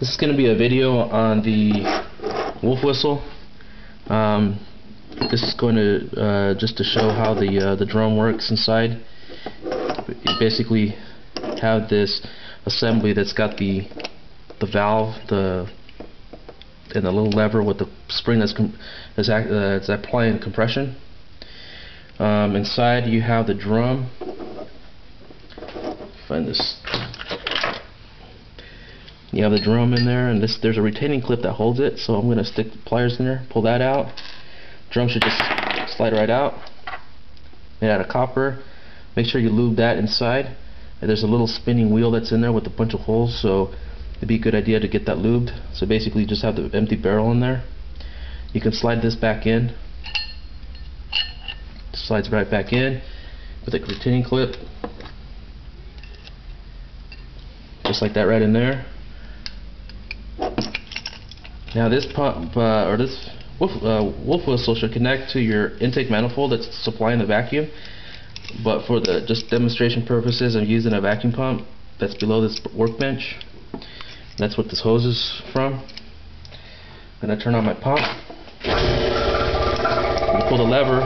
This is going to be a video on the wolf whistle. Um, this is going to uh, just to show how the uh, the drum works inside. You basically have this assembly that's got the the valve, the and the little lever with the spring that's that's, act, uh, that's applying compression. Um, inside you have the drum. Find this you have the drum in there and this there's a retaining clip that holds it so I'm gonna stick the pliers in there pull that out. Drum should just slide right out. Made out of copper. Make sure you lube that inside. And there's a little spinning wheel that's in there with a bunch of holes so it'd be a good idea to get that lubed. So basically you just have the empty barrel in there. You can slide this back in. Slides right back in with a retaining clip. Just like that right in there now this pump uh, or this wolf, uh, wolf whistle should connect to your intake manifold that's supplying the vacuum. But for the just demonstration purposes, I'm using a vacuum pump that's below this workbench. That's what this hose is from. I'm gonna turn on my pump. You pull the lever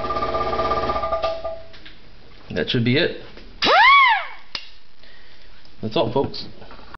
That should be it. That's all, folks.